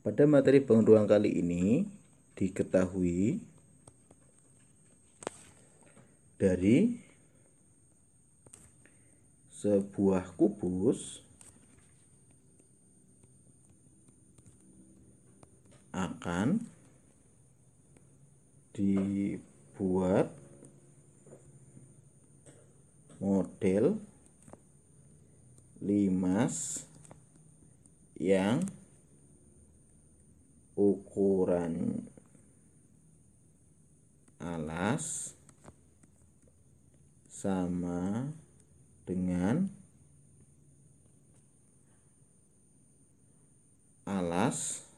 Pada materi bangun ruang kali ini diketahui dari sebuah kubus akan dibuat model limas yang ukuran alas sama dengan alas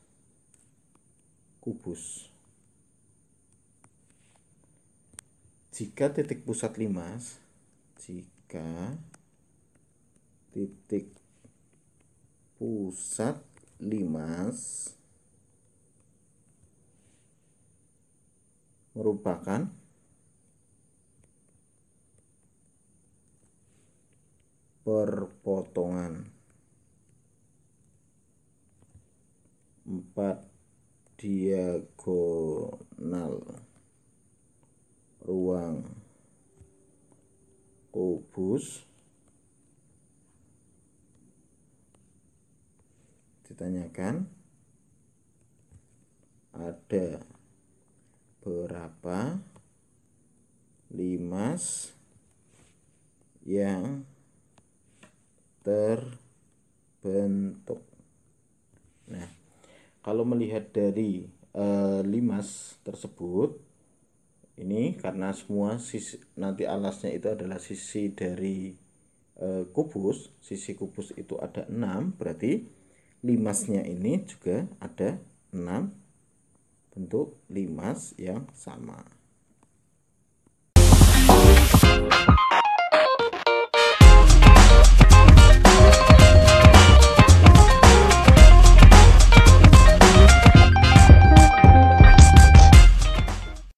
kubus. Jika titik pusat limas, jika titik pusat limas merupakan perpotongan. Empat diagonal. Ruang kubus. Ditanyakan ada berapa limas yang terbentuk. Nah, kalau melihat dari e, limas tersebut, ini karena semua sisi nanti alasnya itu adalah sisi dari e, kubus, sisi kubus itu ada 6, berarti limasnya ini juga ada 6 bentuk limas yang sama.